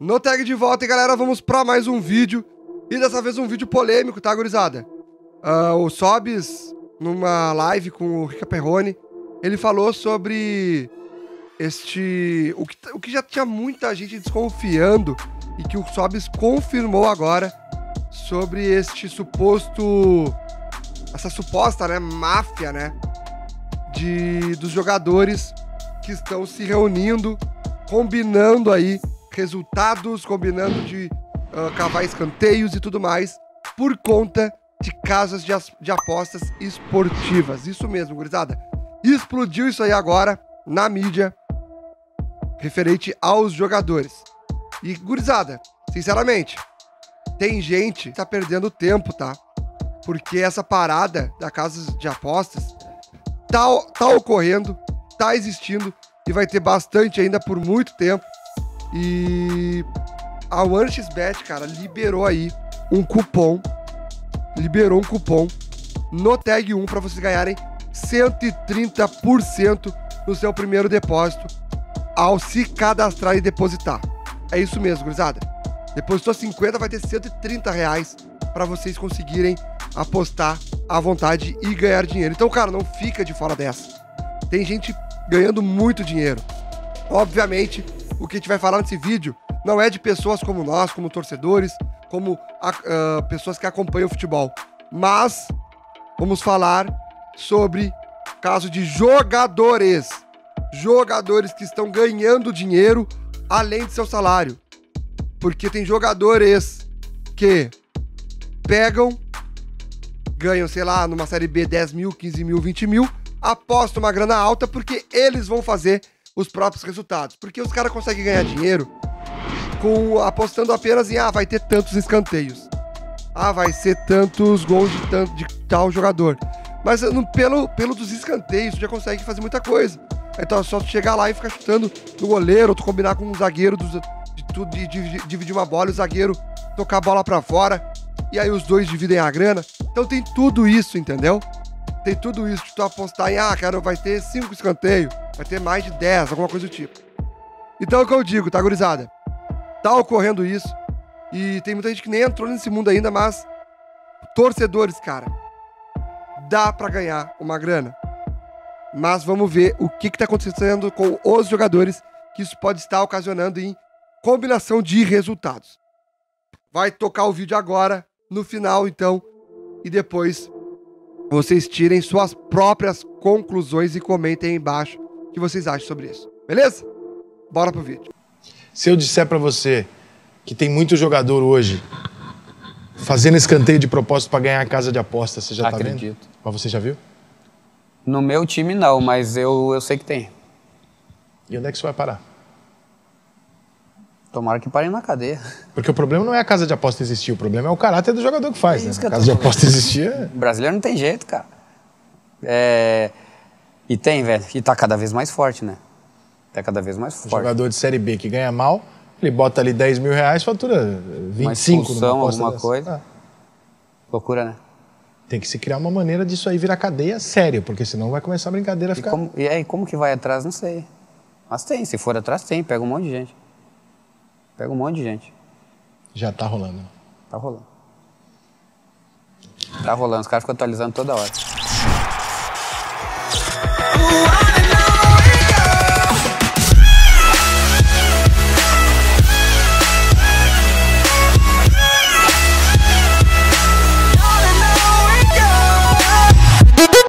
No tag de volta, e galera, vamos pra mais um vídeo. E dessa vez um vídeo polêmico, tá, gurizada? Uh, o Sobis, numa live com o Rica Perrone, ele falou sobre este. O que, o que já tinha muita gente desconfiando e que o Sobis confirmou agora sobre este suposto. Essa suposta, né, máfia, né? De, dos jogadores que estão se reunindo, combinando aí resultados, combinando de uh, cavar escanteios e tudo mais, por conta de casas de, de apostas esportivas. Isso mesmo, gurizada. Explodiu isso aí agora na mídia, referente aos jogadores. E, gurizada, sinceramente, tem gente que tá perdendo tempo, tá? Porque essa parada da casa de apostas tá, tá ocorrendo, tá existindo e vai ter bastante ainda por muito tempo. E a OneXBet, cara, liberou aí um cupom. Liberou um cupom no Tag 1 para vocês ganharem 130% no seu primeiro depósito ao se cadastrar e depositar. É isso mesmo, gurizada. Depositou 50, vai ter 130 reais para vocês conseguirem apostar à vontade e ganhar dinheiro. Então, cara, não fica de fora dessa. Tem gente ganhando muito dinheiro. Obviamente, o que a gente vai falar nesse vídeo não é de pessoas como nós, como torcedores, como uh, pessoas que acompanham o futebol, mas vamos falar sobre caso de jogadores. Jogadores que estão ganhando dinheiro além de seu salário. Porque tem jogadores que pegam, ganham, sei lá, numa série B 10 mil, 15 mil, 20 mil, apostam uma grana alta porque eles vão fazer os próprios resultados. Porque os caras conseguem ganhar dinheiro com apostando apenas em ah, vai ter tantos escanteios. Ah, vai ser tantos gols de, tanto, de tal jogador. Mas no, pelo, pelo dos escanteios, tu já consegue fazer muita coisa. Então é só chegar lá e ficar chutando no goleiro, ou tu combinar com um zagueiro de, de, de, dividir uma bola e o zagueiro tocar a bola para fora. E aí os dois dividem a grana. Então tem tudo isso, entendeu? Tem tudo isso de tu apostar em, ah, cara, vai ter cinco escanteios vai ter mais de 10, alguma coisa do tipo. Então é o que eu digo, tá, gurizada? Tá ocorrendo isso. E tem muita gente que nem entrou nesse mundo ainda, mas torcedores, cara, dá para ganhar uma grana. Mas vamos ver o que, que tá acontecendo com os jogadores que isso pode estar ocasionando em combinação de resultados. Vai tocar o vídeo agora, no final, então, e depois vocês tirem suas próprias conclusões e comentem aí embaixo que vocês acham sobre isso. Beleza? Bora pro vídeo. Se eu disser para você que tem muito jogador hoje fazendo escanteio de propósito para ganhar a casa de aposta, você já Acredito. tá vendo? Mas você já viu? No meu time não, mas eu, eu sei que tem. E onde é que isso vai parar? Tomara que parem na cadeia. Porque o problema não é a casa de aposta existir, o problema é o caráter do jogador que faz. É né? A casa de aposta existir. É... Brasileiro não tem jeito, cara. É... E tem, velho. E tá cada vez mais forte, né? Tá cada vez mais forte. O jogador de Série B que ganha mal, ele bota ali 10 mil reais, fatura 25 uma alguma dessa. coisa. Ah. Loucura, né? Tem que se criar uma maneira disso aí virar cadeia séria, porque senão vai começar a brincadeira a ficar... E, como, e aí, como que vai atrás, não sei. Mas tem, se for atrás tem, pega um monte de gente. Pega um monte de gente. Já tá rolando. Tá rolando. Tá rolando, os caras ficam atualizando toda hora. Ooh,